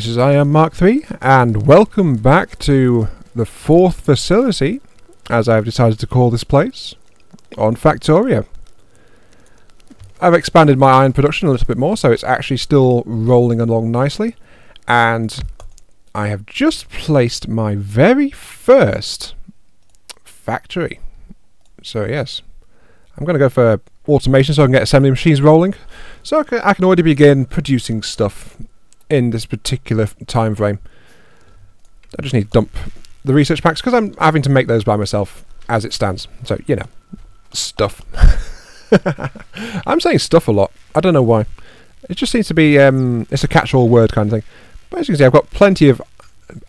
this is Aiyon Mark III, and welcome back to the fourth facility, as I've decided to call this place, on Factorio. I've expanded my iron production a little bit more, so it's actually still rolling along nicely, and I have just placed my very first factory. So yes, I'm going to go for automation so I can get assembly machines rolling, so I can, I can already begin producing stuff in this particular time frame. I just need to dump the research packs because I'm having to make those by myself as it stands. So, you know, stuff. I'm saying stuff a lot. I don't know why. It just seems to be, um, it's a catch-all word kind of thing. But as you can see, I've got plenty of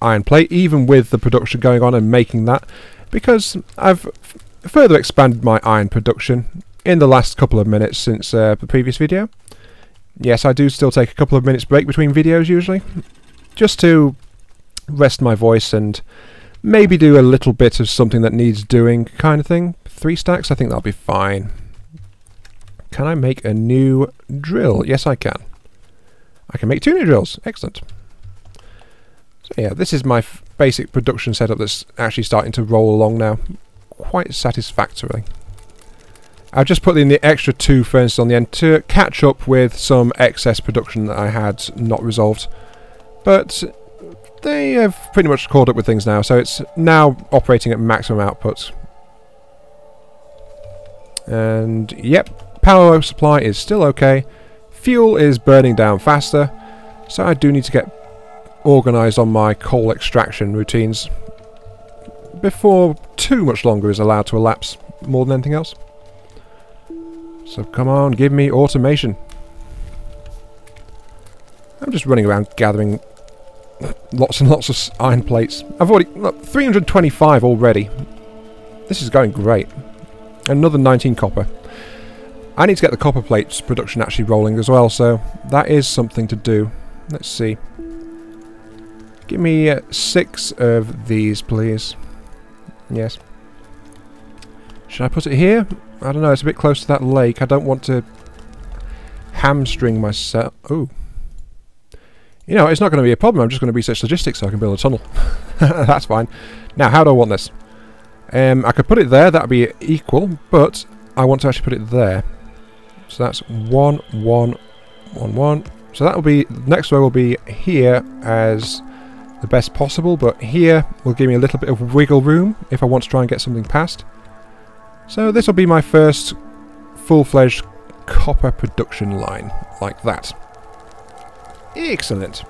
iron plate, even with the production going on and making that, because I've further expanded my iron production in the last couple of minutes since uh, the previous video. Yes, I do still take a couple of minutes break between videos usually, just to rest my voice and maybe do a little bit of something that needs doing kind of thing. Three stacks, I think that'll be fine. Can I make a new drill? Yes, I can. I can make two new drills. Excellent. So yeah, this is my basic production setup that's actually starting to roll along now quite satisfactorily. I've just put in the extra two furnaces on the end to catch up with some excess production that I had not resolved. But they have pretty much caught up with things now, so it's now operating at maximum output. And yep, power supply is still okay. Fuel is burning down faster, so I do need to get organised on my coal extraction routines before too much longer is allowed to elapse more than anything else. So come on, give me automation. I'm just running around gathering lots and lots of iron plates. I've already... Look, 325 already. This is going great. Another 19 copper. I need to get the copper plates production actually rolling as well, so that is something to do. Let's see. Give me uh, six of these, please. Yes. Should I put it here? I don't know, it's a bit close to that lake. I don't want to hamstring myself. Oh. You know, it's not going to be a problem. I'm just going to research logistics so I can build a tunnel. That's fine. Now, how do I want this? Um, I could put it there. That would be equal. But I want to actually put it there. So that's one, one, one, one. So that will be... Next row will be here as the best possible. But here will give me a little bit of wiggle room if I want to try and get something past. So this will be my first full-fledged copper production line, like that. Excellent.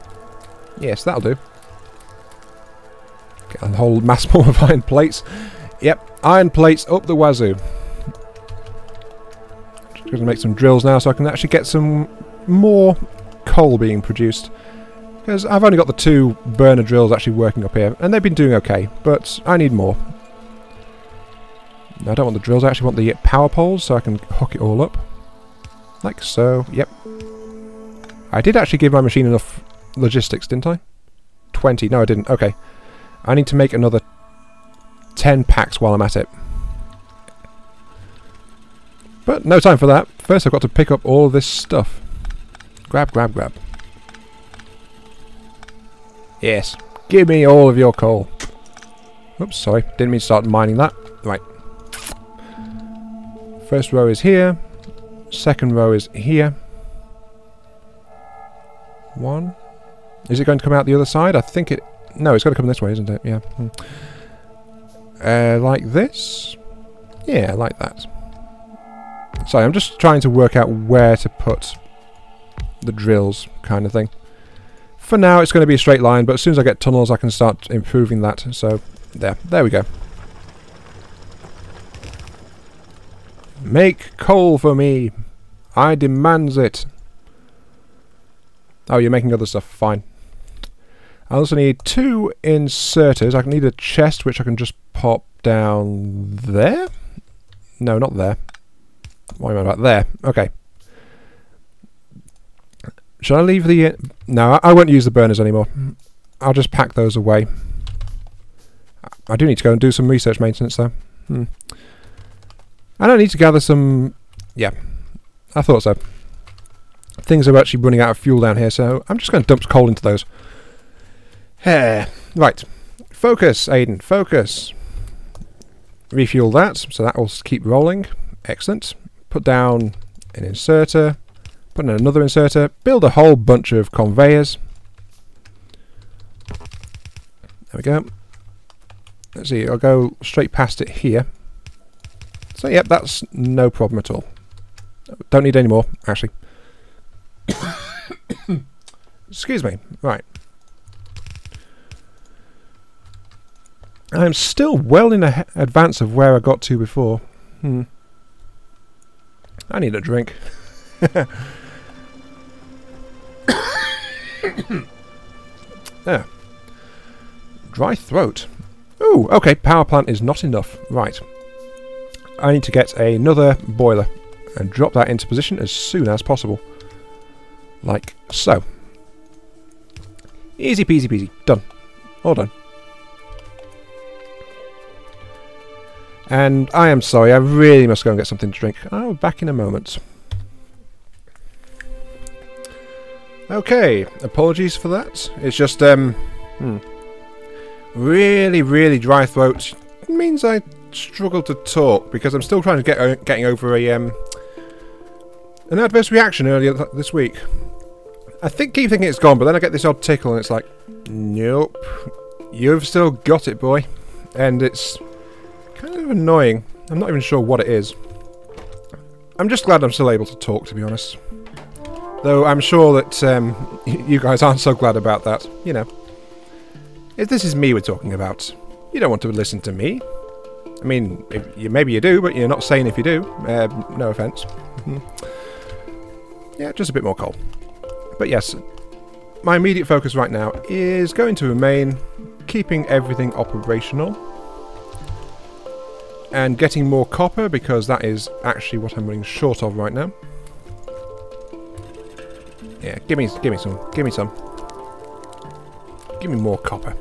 Yes, that'll do. Get a whole mass more of iron plates. Yep, iron plates up the wazoo. Just going to make some drills now so I can actually get some more coal being produced. Because I've only got the two burner drills actually working up here, and they've been doing okay, but I need more. I don't want the drills, I actually want the power poles so I can hook it all up. Like so, yep. I did actually give my machine enough logistics, didn't I? 20, no I didn't, okay. I need to make another 10 packs while I'm at it. But no time for that. First I've got to pick up all this stuff. Grab, grab, grab. Yes. Give me all of your coal. Oops, sorry. Didn't mean to start mining that. First row is here. Second row is here. One. Is it going to come out the other side? I think it... No, it's going to come this way, isn't it? Yeah. Hmm. Uh, like this? Yeah, like that. Sorry, I'm just trying to work out where to put the drills kind of thing. For now, it's going to be a straight line, but as soon as I get tunnels, I can start improving that. So, there. There we go. Make coal for me. I demands it. Oh, you're making other stuff. Fine. I also need two inserters. I can need a chest which I can just pop down there? No, not there. Why am I about there? Okay. Should I leave the... No, I won't use the burners anymore. I'll just pack those away. I do need to go and do some research maintenance though. Hmm. I don't need to gather some... Yeah, I thought so. Things are actually running out of fuel down here, so I'm just going to dump coal into those. right. Focus, Aiden. Focus. Refuel that, so that will keep rolling. Excellent. Put down an inserter. Put in another inserter. Build a whole bunch of conveyors. There we go. Let's see, I'll go straight past it here. So yep, that's no problem at all. Don't need any more, actually. Excuse me. Right. I'm still well in advance of where I got to before. Hmm. I need a drink. there. Dry throat. Oh, okay, power plant is not enough. Right. I need to get another boiler and drop that into position as soon as possible. Like so. Easy peasy peasy. Done. All done. And I am sorry, I really must go and get something to drink. I'll be back in a moment. Okay, apologies for that. It's just, um, hmm, really, really dry throat means I struggle to talk because I'm still trying to get uh, getting over a um, an adverse reaction earlier th this week. I think keep thinking it's gone, but then I get this odd tickle and it's like, nope, you've still got it, boy, and it's kind of annoying. I'm not even sure what it is. I'm just glad I'm still able to talk, to be honest. Though I'm sure that um, you guys aren't so glad about that. You know, if this is me we're talking about, you don't want to listen to me. I mean, you, maybe you do, but you're not saying if you do. Uh, no offence. Mm-hmm. yeah, just a bit more coal. But yes, my immediate focus right now is going to remain keeping everything operational and getting more copper because that is actually what I'm running short of right now. Yeah, give me, give me some, give me some. Give me more copper.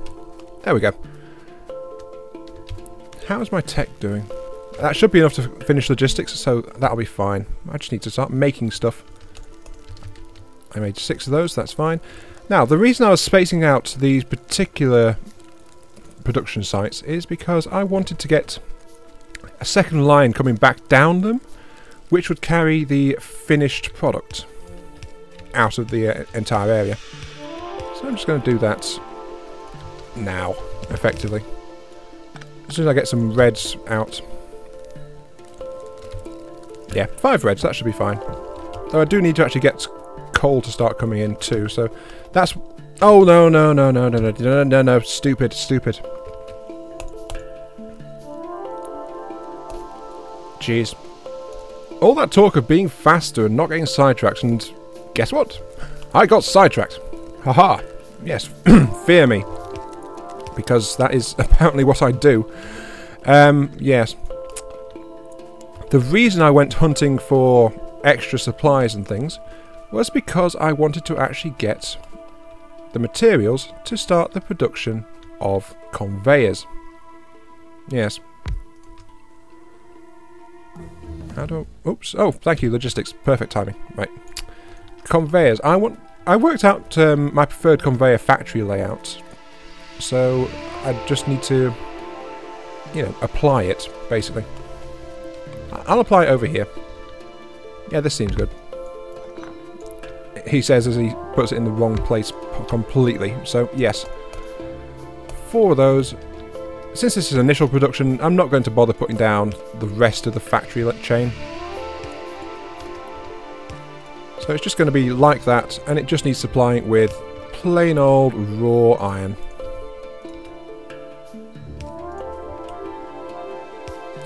There we go. How's my tech doing? That should be enough to finish logistics, so that'll be fine. I just need to start making stuff. I made six of those, that's fine. Now, the reason I was spacing out these particular production sites is because I wanted to get a second line coming back down them, which would carry the finished product out of the uh, entire area. So I'm just going to do that now, effectively. As soon as I get some reds out. Yeah, five reds, that should be fine. Though I do need to actually get coal to start coming in too, so that's... Oh, no, no, no, no, no, no, no, no, no, stupid, stupid. Jeez. All that talk of being faster and not getting sidetracked, and guess what? I got sidetracked. Haha. -ha. Yes, fear me. Because that is apparently what I do. Um, yes. The reason I went hunting for extra supplies and things was because I wanted to actually get the materials to start the production of conveyors. Yes, how do I... Oops. Oh, thank you, logistics. Perfect timing. Right. Conveyors. I want... I worked out um, my preferred conveyor factory layout. So, I just need to, you know, apply it, basically. I'll apply it over here. Yeah, this seems good. He says as he puts it in the wrong place completely. So, yes. Four of those since this is initial production, I'm not going to bother putting down the rest of the factory chain. So it's just going to be like that, and it just needs supplying with plain old raw iron.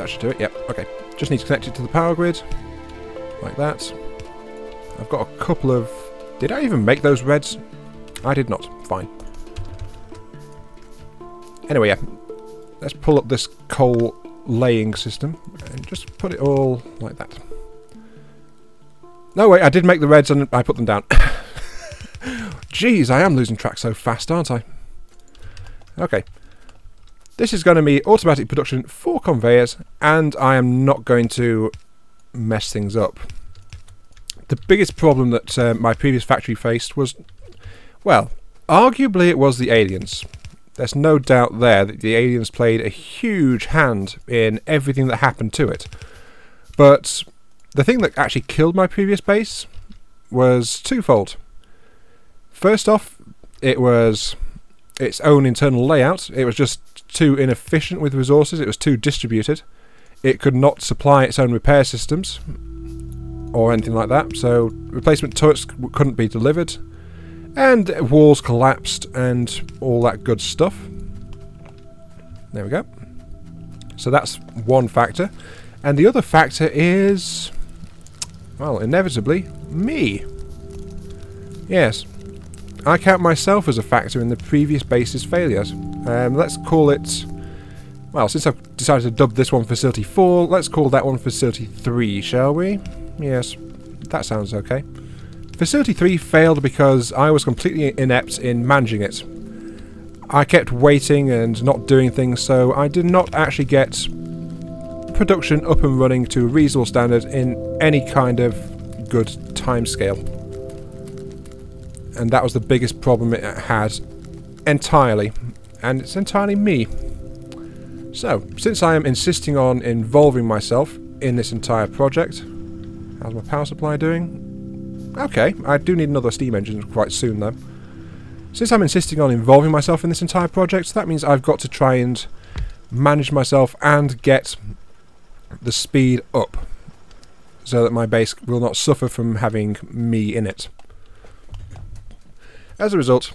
That should do it, yep, okay. Just need to connect it to the power grid, like that. I've got a couple of... Did I even make those reds? I did not, fine. Anyway, yeah, let's pull up this coal laying system and just put it all like that. No, wait, I did make the reds and I put them down. Jeez, I am losing track so fast, aren't I? Okay. This is going to be automatic production for conveyors, and I am not going to mess things up. The biggest problem that uh, my previous factory faced was, well, Arguably, it was the aliens. There's no doubt there that the aliens played a huge hand in everything that happened to it. But the thing that actually killed my previous base was twofold. First off, it was its own internal layout. It was just too inefficient with resources. It was too distributed. It could not supply its own repair systems or anything like that. So replacement turrets couldn't be delivered. And walls collapsed and all that good stuff. There we go. So that's one factor. And the other factor is, well, inevitably, me. Yes, I count myself as a factor in the previous base's failures. Um, let's call it... Well, since I've decided to dub this one Facility 4, let's call that one Facility 3, shall we? Yes, that sounds okay. Facility 3 failed because I was completely inept in managing it. I kept waiting and not doing things, so I did not actually get production up and running to a reasonable standard in any kind of good timescale. And that was the biggest problem it had entirely. And it's entirely me. So, since I am insisting on involving myself in this entire project, how's my power supply doing? Okay, I do need another steam engine quite soon though. Since I'm insisting on involving myself in this entire project, that means I've got to try and manage myself and get the speed up so that my base will not suffer from having me in it. As a result,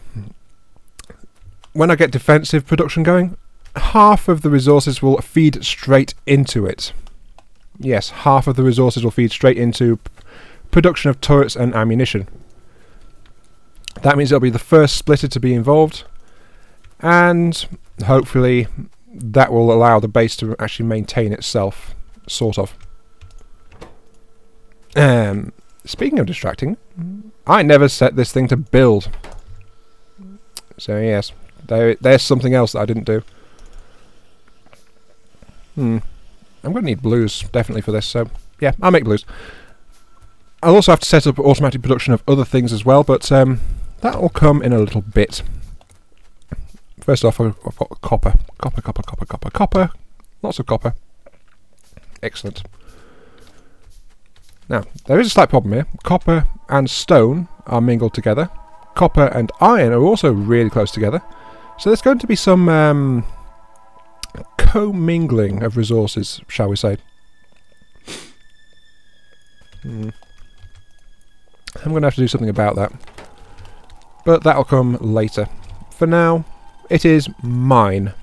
when I get defensive production going, half of the resources will feed straight into it. Yes, half of the resources will feed straight into production of turrets and ammunition. That means it'll be the first splitter to be involved, and hopefully that will allow the base to actually maintain itself, sort of. Um, speaking of distracting, I never set this thing to build. So yes, there, there's something else that I didn't do. Hmm. I'm going to need blues, definitely, for this, so yeah, I'll make blues. I'll also have to set up automatic production of other things as well, but um, that will come in a little bit. First off, I've got copper. Copper, copper, copper, copper, copper. Lots of copper. Excellent. Now, there is a slight problem here. Copper and stone are mingled together. Copper and iron are also really close together. So there's going to be some um, commingling of resources, shall we say. Hmm. I'm going to have to do something about that. But that'll come later. For now, it is mine.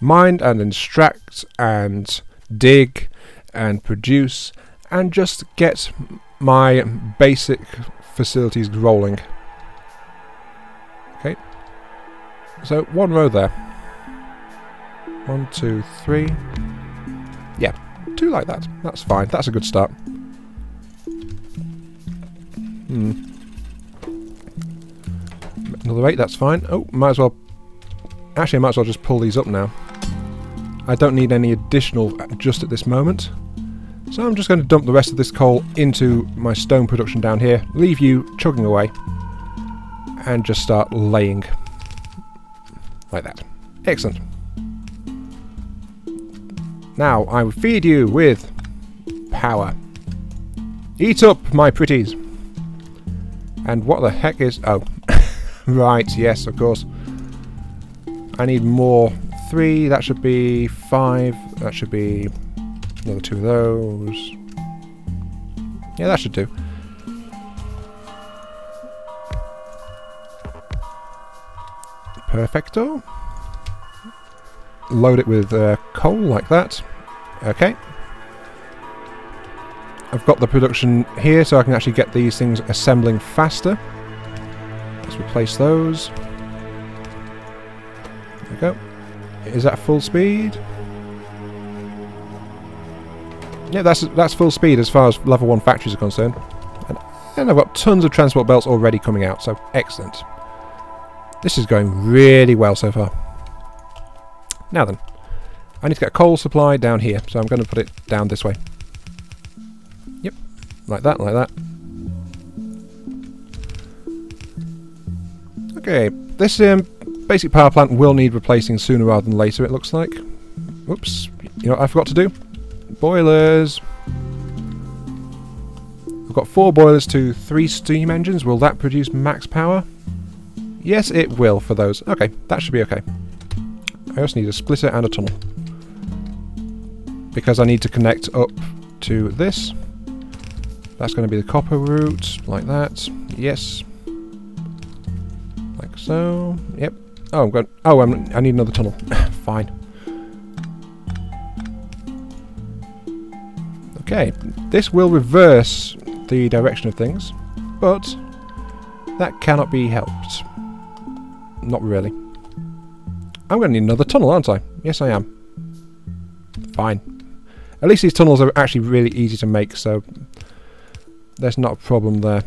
Mine and extract and dig and produce and just get my basic facilities rolling. Okay. So one row there. One, two, three. Yeah, two like that. That's fine. That's a good start. Hmm. Another eight, that's fine. Oh, might as well... Actually, I might as well just pull these up now. I don't need any additional just at this moment. So I'm just going to dump the rest of this coal into my stone production down here, leave you chugging away, and just start laying. Like that. Excellent. Now, I will feed you with power. Eat up, my pretties. And what the heck is... Oh. right, yes, of course. I need more. Three, that should be five. That should be another two of those. Yeah, that should do. Perfecto. Load it with uh, coal like that. Okay. I've got the production here so I can actually get these things assembling faster. Let's replace those. There we go. Is that full speed? Yeah, that's that's full speed as far as level 1 factories are concerned. And, and I've got tons of transport belts already coming out, so excellent. This is going really well so far. Now then, I need to get a coal supply down here, so I'm going to put it down this way. Yep, like that, like that. Okay, this um, basic power plant will need replacing sooner rather than later, it looks like. Oops, You know what I forgot to do? Boilers. I've got four boilers to three steam engines. Will that produce max power? Yes, it will for those. Okay, that should be okay. I also need a splitter and a tunnel. Because I need to connect up to this. That's going to be the copper route, like that. Yes. Like so. Yep. Oh, I'm going. Oh, I'm, I need another tunnel. Fine. Okay, this will reverse the direction of things, but that cannot be helped. Not really. I'm going to need another tunnel, aren't I? Yes, I am. Fine. At least these tunnels are actually really easy to make, so there's not a problem there.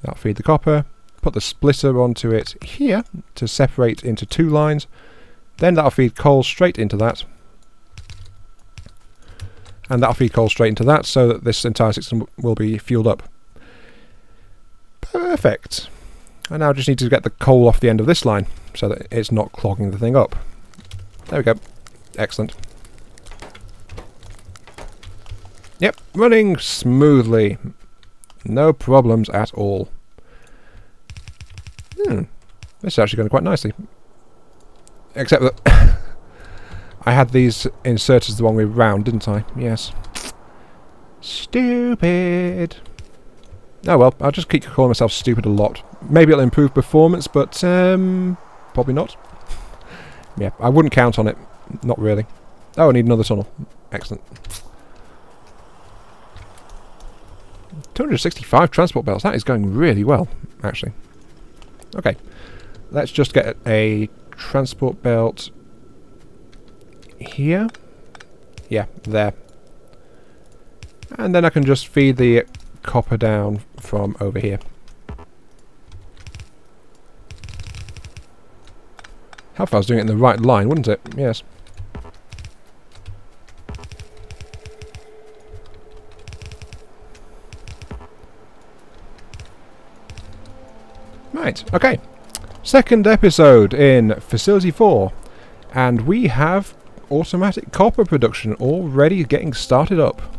That'll feed the copper. Put the splitter onto it here to separate into two lines. Then that'll feed coal straight into that. And that'll feed coal straight into that so that this entire system will be fueled up. Perfect. I now just need to get the coal off the end of this line so that it's not clogging the thing up. There we go. Excellent. Yep, running smoothly. No problems at all. Hmm. This is actually going quite nicely. Except that I had these inserters the wrong way round, didn't I? Yes. Stupid. Oh well, I'll just keep calling myself stupid a lot. Maybe it'll improve performance, but um, probably not. yeah, I wouldn't count on it. Not really. Oh, I need another tunnel. Excellent. 265 transport belts. That is going really well, actually. Okay. Let's just get a transport belt here. Yeah, there. And then I can just feed the copper down from over here. How far I was doing it in the right line, wouldn't it? Yes. Right, okay. Second episode in Facility 4. And we have automatic copper production already getting started up.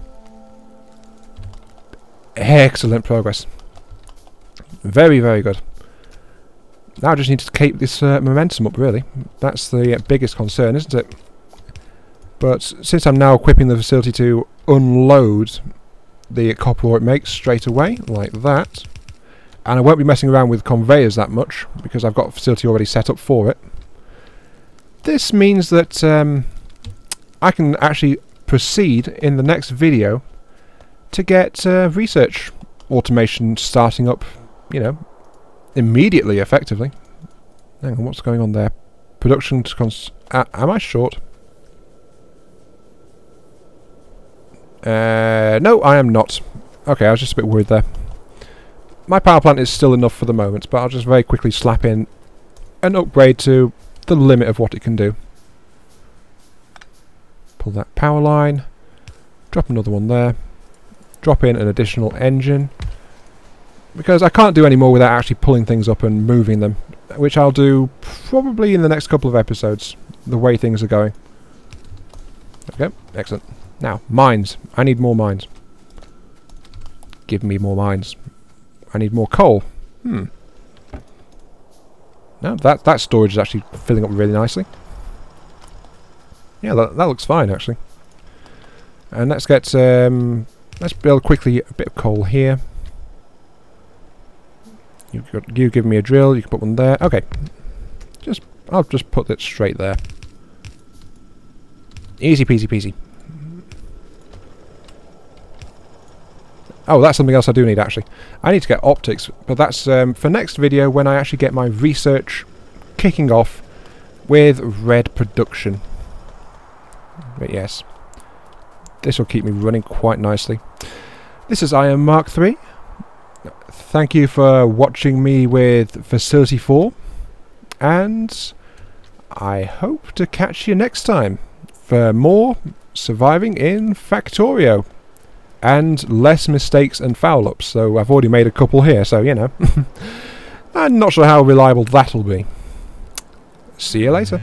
Excellent progress. Very, very good. Now I just need to keep this uh, momentum up, really. That's the biggest concern, isn't it? But since I'm now equipping the facility to unload the copper ore it makes straight away, like that, and I won't be messing around with conveyors that much, because I've got a facility already set up for it, this means that um, I can actually proceed in the next video to get uh, research automation starting up, you know, immediately, effectively. Hang on, what's going on there? Production cons... Uh, am I short? Uh, no, I am not. Okay, I was just a bit worried there. My power plant is still enough for the moment, but I'll just very quickly slap in an upgrade to the limit of what it can do. Pull that power line, drop another one there, drop in an additional engine, because I can't do any more without actually pulling things up and moving them, which I'll do probably in the next couple of episodes, the way things are going. Okay, excellent. Now, mines. I need more mines. Give me more mines. I need more coal. Hmm. No, that, that storage is actually filling up really nicely. Yeah, that, that looks fine, actually. And let's get... Um, let's build quickly a bit of coal here. You've got, you give me a drill, you can put one there. Okay. Just I'll just put it straight there. Easy peasy peasy. Oh, that's something else I do need actually. I need to get optics, but that's um, for next video when I actually get my research kicking off with red production. But yes, this will keep me running quite nicely. This is Aiyon Mark III. Thank you for watching me with Facility 4, and I hope to catch you next time for more Surviving in Factorio. and less mistakes and foul ups. So I've already made a couple here, so you know. I'm not sure how reliable that'll be. See you later.